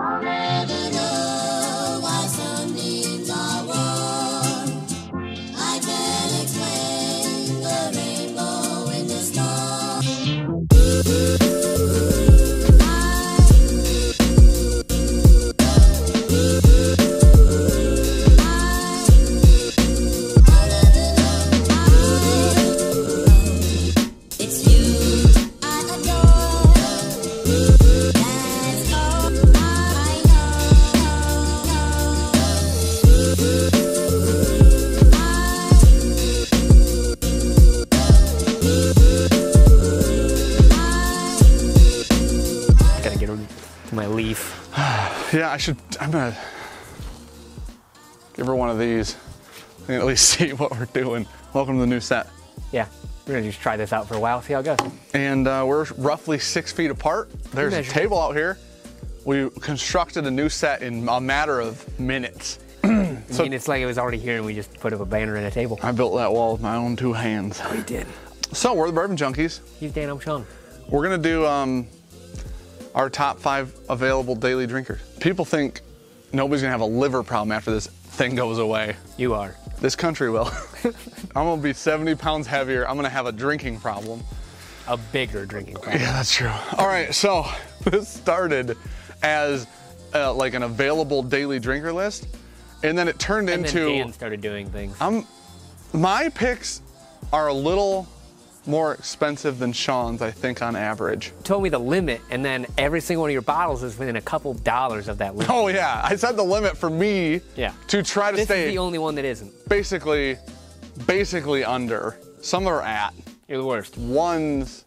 I'll Yeah, I should. I'm gonna give her one of these. and at least see what we're doing. Welcome to the new set. Yeah, we're gonna just try this out for a while, see how it goes. And uh, we're roughly six feet apart. There's a table out here. We constructed a new set in a matter of minutes. I mean, it's like it was already here and we just put up a banner and a table. I built that wall with my own two hands. We did. So we're the Bourbon Junkies. He's Dan, I'm Sean. We're gonna do um, our top five available daily drinkers. People think nobody's gonna have a liver problem after this thing goes away. You are. This country will. I'm gonna be 70 pounds heavier. I'm gonna have a drinking problem. A bigger drinking problem. Yeah, that's true. All right, so this started as uh, like an available daily drinker list, and then it turned And into Dan started doing things. I'm my picks are a little more expensive than Sean's, I think, on average. told me the limit, and then every single one of your bottles is within a couple dollars of that limit. Oh yeah, I set the limit for me Yeah. to try to stay. this stay is the only one that isn't. basically basically under. Some are at. You're the worst. One's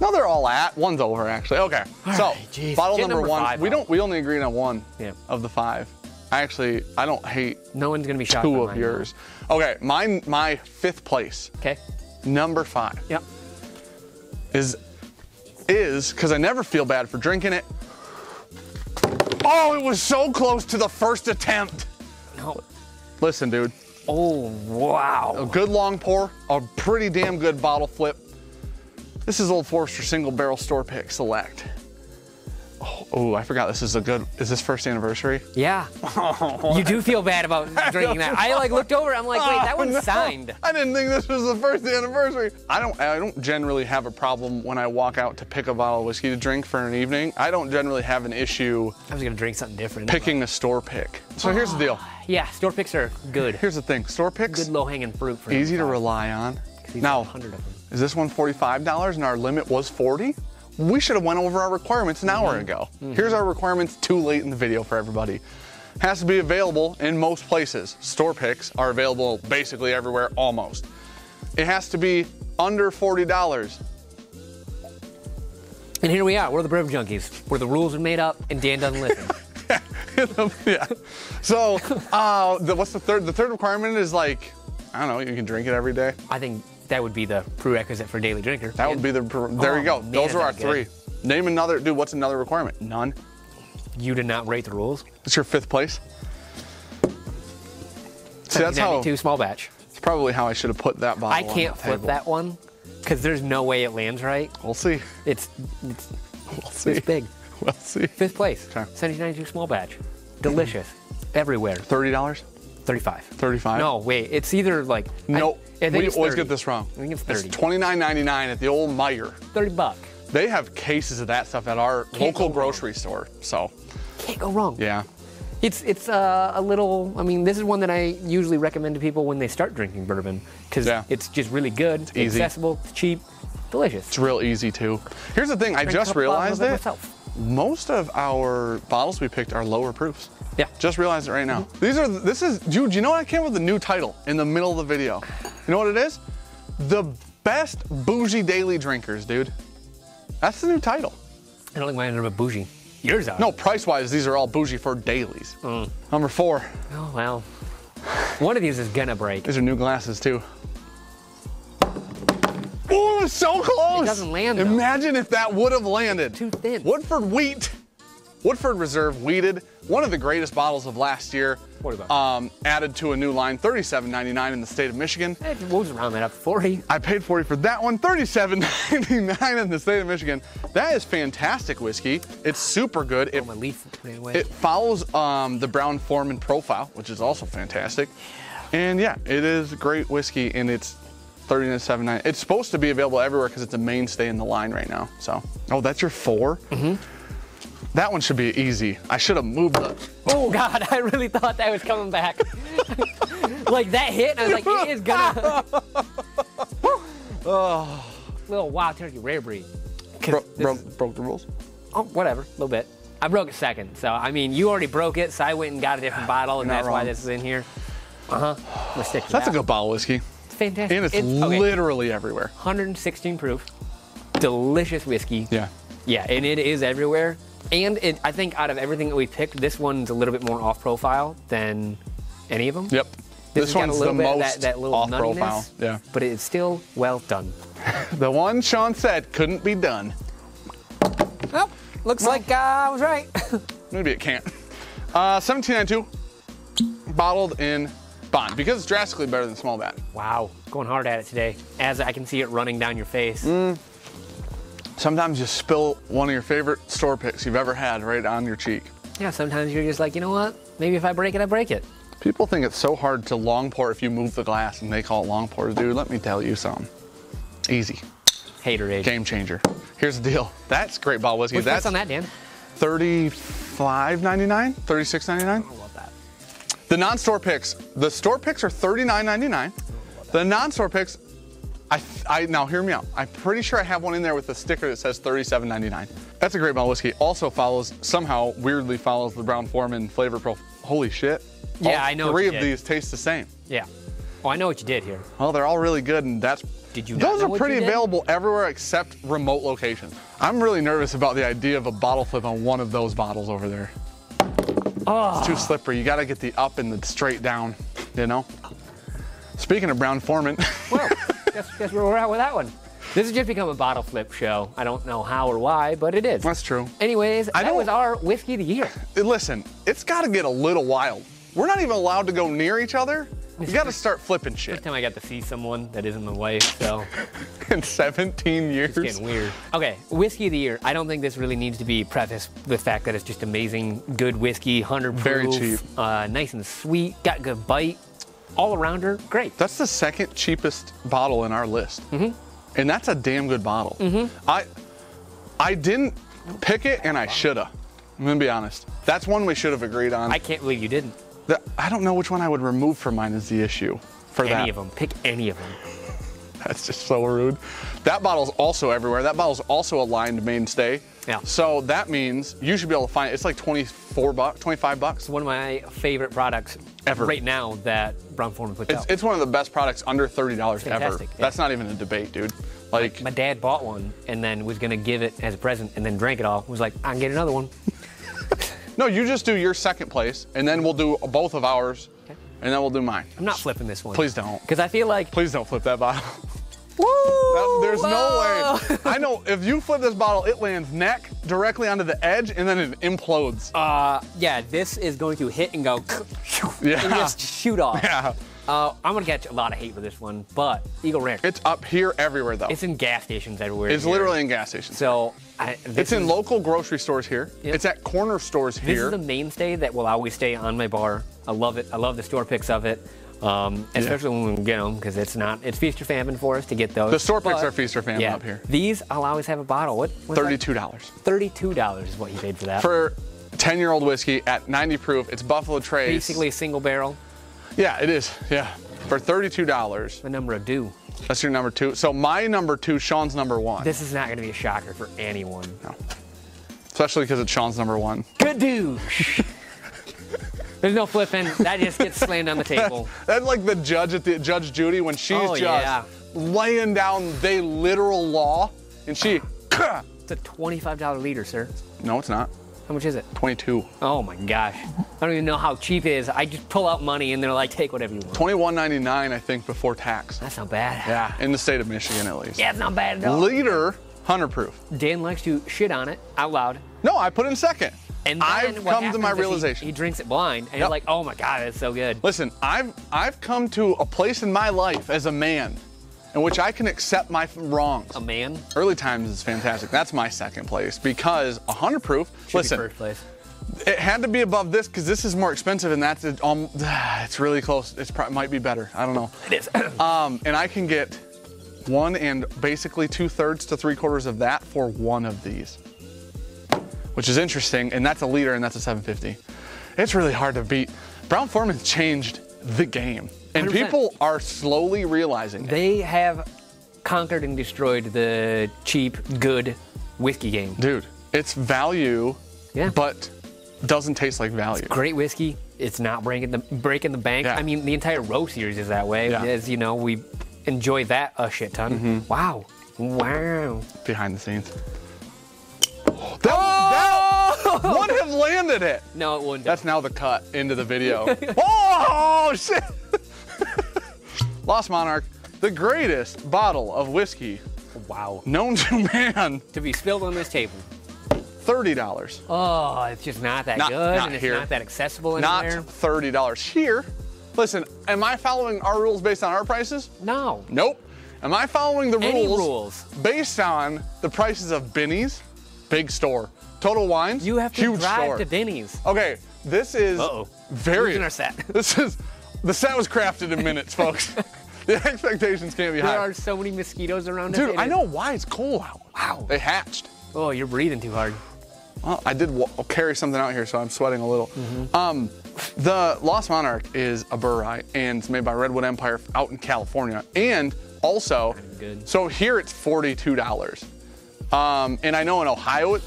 no, they're all at. One's over actually. Okay. so right, bottle number, number one. five we don't we only agreed on one Yeah. of the five. I actually I don't hate No one's gonna be shocked. two of yours. Okay, mine my fifth place, Okay. Number five, Yep. is is because I never feel bad for drinking it. Oh, it was so close to the first attempt. No. Listen, dude. Oh wow. A good long pour, a pretty damn good bottle flip. This is Old Forester single barrel store pick select. Oh, oh, I forgot this is a good. Is this first anniversary? Yeah. you do feel bad about drinking that. I like looked over. I'm like, wait, that Oh, one's no. signed. I didn't think this was the first anniversary. I don't. I don't generally have a problem when I walk out to pick a bottle of whiskey to drink for an evening. I don't generally have an issue I was gonna drink something different. picking a store pick. So here's the deal. Ah, yeah, store picks are good. Here's the thing. Store picks Good low hanging fruit for easy to rely on. Now, of them. Is this one $45 and our limit was 40? We should have went over our requirements an hour ago. Here's our requirements too late in the video for everybody. Has to be available in most places. Store picks are available basically everywhere almost. It has to be under $40. And here we are. We're the Bourbon Junkies, where the rules are made up and Dan doesn't listen. yeah. So, uh, the, what's the third? The third requirement is like, I don't know, you can drink it every day. I think that would be the prerequisite for daily drinker. That would be the, there Oh, you go. man, Those are our that's good. three. Name another, dude, what's another requirement? None. You did not rate the rules. It's your fifth place. See, that's how, 1992 small batch. it's probably how I should have put that bottle I can't flip table. that one because there's no way it lands right. We'll see. It's it's, We'll see. it's big. We'll see. Fifth place. Okay. 1792 small batch. Delicious. Everywhere. Thirty dollars. 35. Thirty-five. No, wait. It's either like. I- Nope. I, think we always 30. get this wrong. I think it's 30. It's twenty-nine ninety-nine at the old Meijer. 30 buck. They have cases of that stuff at our Can't local grocery store. So, Can't go wrong. yeah. It's it's uh, a little. I mean, this is one that I usually recommend to people when they start drinking bourbon because Yeah. it's just really good, it's easy. accessible, it's cheap, delicious. It's real easy too. Here's the thing. I a just realized it. myself. Most of our bottles we picked are lower proofs. Yeah. Just realized it right now. These are, this is, dude, you know what? I came up with a new title in the middle of the video. You know what it is? The best bougie daily drinkers, dude. That's the new title. I don't think mine are a bougie. Yours are. No, price wise, these are all bougie for dailies. Mm. Number four, Oh well. One of these is gonna break. these are new glasses too. Oh, so close. It doesn't land, though. Imagine if that would have landed. Too thin. Woodford wheat. Woodford Reserve Wheated, one of the greatest bottles of last year. What about? Um, added to a new line, $37.99 in the state of Michigan. We'll just round that up 40. I paid 40 for that one, $37.99 in the state of Michigan. That is fantastic whiskey. It's super good. It, My leaf away. it follows um, the Brown-Forman profile, which is also fantastic. And yeah, it is great whiskey, and it's 39.79. It's supposed to be available everywhere because it's a mainstay in the line right now. So, oh, that's your 4 Mm-hmm. That one should be easy. I should have moved the. Oh God, I really thought that was coming back. like that hit, and I was like, it is gonna. oh. Little wild turkey rare breed. 'Cause Bro, this bro, is- broke the rules. oh, whatever, a little bit. I broke it second, so I mean, you already broke it, so I went and got a different bottle, and You're not that's why this is in here. Uh huh. I'm gonna stick to That's a good bottle of whiskey, It's fantastic. and it's, okay, literally everywhere. 116 proof, delicious whiskey. Yeah. Yeah, and it is everywhere. And it, I think out of everything that we picked, this one's a little bit more off profile than any of them. Yep. This, This has got one's a little the bit most that, that little off profile. Yeah. But it's still well done. The one Sean said couldn't be done. Well, looks like uh, I was right. Maybe it can't. Uh, 1792, bottled in bond because it's drastically better than small bat. wow, going hard at it today. As I can see it running down your face. Mm. Sometimes you spill one of your favorite store picks you've ever had right on your cheek. Yeah, sometimes you're just like, you know what? Maybe if I break it, I break it. People think it's so hard to long pour if you move the glass and they call it long pour. Dude, let me tell you something. Easy. Haterade. Game changer. Here's the deal. That's great bottle whiskey. What's That's on that, Dan? $35.99, $36.99. I love that. The non-store picks, the store picks are $39.99. The non-store picks, I, I now hear me out. I'm pretty sure I have one in there with a sticker that says $37.99. That's a great bottle of whiskey. Also follows somehow weirdly follows the Brown-Forman flavor profile. Holy shit! Yeah, All I know what Three of did. these taste the same. Yeah. Oh, I know what you did here. Well, they're all really good, and that's. Did you Those know are pretty available everywhere except remote locations. I'm really nervous about the idea of a bottle flip on one of those bottles over there. Oh, It's too ah. slippery. You got to get the up and the straight down. You know. Speaking of Brown-Forman, well, guess, guess where we're at with that one. This has just become a bottle flip show. I don't know how or why, but it is. that's true. Anyways, I that was our whiskey of the year. Listen, it's got to get a little wild. We're not even allowed to go near each other. You got to start flipping First shit. time I got to see someone that isn't my wife, so In 17 years. it's getting weird. Okay, whiskey of the year. I don't think this really needs to be prefaced with the fact that it's just amazing, good whiskey, 100 proof, Very cheap. Uh, nice and sweet, got good bite, all around her, great. That's the second cheapest bottle in our list. Mm-hmm. And that's a damn good bottle. I I didn't pick it and I shoulda. I'm gonna be honest. That's one we should have agreed on. I can't believe you didn't. The- I don't know which one I would remove from mine is the issue. For Any that. of them, pick any of them. That's just so rude. That bottle's also everywhere. That bottle's also a lined mainstay. Yeah. So that means you should be able to find it. It's like 24 bucks, 25 bucks. One of my favorite products Ever. right now that Brown-Forman puts It's, out. it's one of the best products under $30 ever. Yeah. That's not even a debate, dude. Like, my dad bought one and then was gonna give it as a present and then drank it all. Was like, I can get another one. no, you just do your second place, and then we'll do both of ours, and then we'll do mine. I'm not flipping this one. Please don't. Because I feel like, Please don't flip that bottle. Woo, there's no way. I know if you flip this bottle, it lands neck directly onto the edge, and then it implodes. Uh, yeah, this is going to hit and go, Yeah. and just shoot off. yeah. Uh, I'm gonna catch a lot of hate for this one, but Eagle Rare. It's up here everywhere, though. It's in gas stations everywhere. It's here. literally in gas stations. So I, It's in is- local grocery stores here. Yep. It's at corner stores here. This is the mainstay that will always stay on my bar. I love it. I love the store picks of it, um, especially when we get them because it's not. It's feast or famine for us to get those. The store picks But, are feast or famine yeah, up here. These I'll always have a bottle. What? what's that? Thirty-two dollars Thirty-two dollars is what you paid for that. for ten-year-old whiskey at 90 proof. It's Buffalo Trace. basically a single barrel. Yeah, it is. Yeah, for thirty-two dollars. The number of do. That's your number two. So my number two, Sean's number one. This is not going to be a shocker for anyone. No. Especially because it's Sean's number one. Good dude. There's no flipping. That just gets slammed on the table. That's like the judge at the Judge Judy when she's Oh, just yeah. laying down the literal law, and she. It's a $25 liter, sir. no, it's not. How much is it? 22. Oh my gosh. I don't even know how cheap it is. I just pull out money and they're like, take whatever you want. 21.99, I think, before tax. That's not bad. Yeah, in the state of Michigan at least. Yeah, it's not bad at all. Liter, 100 proof. Dan likes to shit on it out loud. No, I put in second. And then I've come to my is he- realization. He, drinks it blind, and Yep. you're like, oh my god, it's so good. Listen, I've I've come to a place in my life as a man in which I can accept my wrongs. A man Early times is fantastic. That's my second place because 100 proof. should listen, first place. it had to be above this because this is more expensive and that's it, um, it's really close. It's probably might be better. I don't know. It is. Um, and I can get one and basically two thirds to three quarters of that for one of these, which is interesting. And that's a liter and that's a 750. It's really hard to beat. Brown-Forman's changed the game, and 100%. people are slowly realizing it. they have conquered and destroyed the cheap, good whiskey game. Dude, it's value, Yeah. but doesn't taste like value. Great whiskey. It's not breaking the breaking the bank. Yeah. I mean, the entire row series is that way. Yeah. Mm-hmm. As you know, we enjoy that a shit ton. Wow. Wow. Behind the scenes. Would have landed it. No, it wouldn't. That's now the cut into the video. oh shit! Lost Monarch, the greatest bottle of whiskey wow. known to man. To be spilled on this table. Thirty dollars, Oh, it's just not that Not- good, not and it's here. not that accessible in here. not thirty dollars here. Listen, am I following our rules based on our prices? No. Nope. Am I following the rules, rules. based on the prices of Binny's, big store, Total Wines, You have to huge drive store. to Denny's. Okay, this is Uh-oh. very. Losing our set. This is the set was crafted in minutes, folks. the expectations can't be There high. are so many mosquitoes around. Dude, it I know why it's cold out. Wow. They hatched. Oh, you're breathing too hard. Well, I did wa- carry something out here, so I'm sweating a little. Mm-hmm. Um, the Lost Monarch is a burr rye, and it's made by Redwood Empire out in California. And also, good. so here it's $42. Um, and I know in Ohio, it,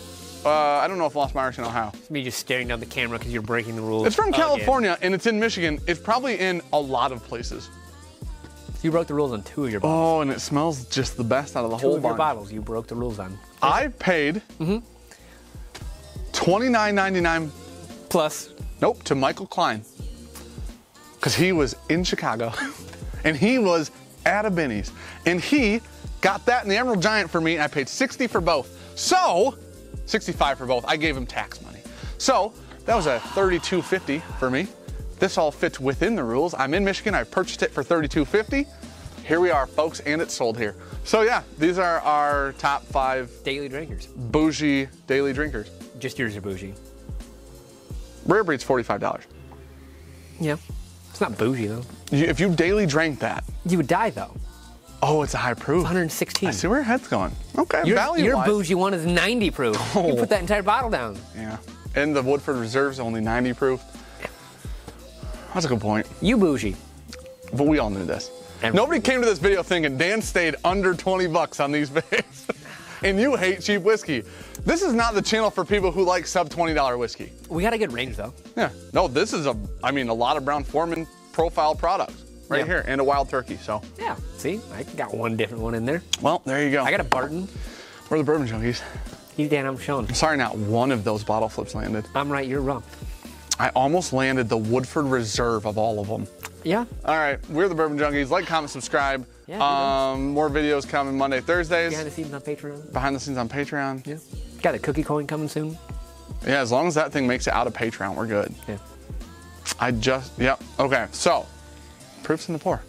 uh, I don't know if Lost Monarch's in Ohio. It's me just staring down the camera because you're breaking the rules. It's from again. California, and it's in Michigan. It's probably in a lot of places. You broke the rules on two of your bottles. Oh, and it smells just the best out of the two whole of your bunch. bottles you broke the rules on. I paid $29.99 Plus, Nope, to Michael Klein. Because he was in Chicago and he was at a Binny's. And he got that in the Emerald Giant for me, and I paid 60 for both. So, 65 for both. I gave him tax money. So, that was a 32.50 for me. This all fits within the rules. I'm in Michigan. I purchased it for 32.50. Here we are, folks, and it's sold here. So yeah, these are our top five daily drinkers. bougie daily drinkers. Just yours are bougie. Rare Breed's $45. Yeah. It's not bougie though. You, if you daily drank that, You would die though. Oh, it's a high proof. 116. I see where your head's going. Okay, Your, value your bougie one is 90 proof. You Oh. put that entire bottle down. Yeah. And the Woodford Reserve's only 90 proof. That's a good point. You bougie. But we all knew this. Everyone Nobody came to this video thinking Dan stayed under 20 bucks on these bags. and you hate cheap whiskey. This is not the channel for people who like sub $20 whiskey. We got a good range though. Yeah. No, this is a, I mean, a lot of Brown-Forman profile products right Yeah. here and a wild turkey. So, Yeah. See, I got one different one in there. well, there you go. I got a Barton. We're the bourbon junkies. He's Dan, I'm Sean. Sorry, not one of those bottle flips landed. I'm right, you're wrong. I almost landed the Woodford Reserve of all of them. Yeah. All right, we're the Bourbon Junkies. Like, comment, subscribe. Yeah, um, more videos coming Monday, Thursdays. Behind the scenes on Patreon. Behind the scenes on Patreon. Yeah. Got a cookie coin coming soon. Yeah, as long as that thing makes it out of Patreon, we're good. Yeah. I just, yep. Okay, so proofs in the pour.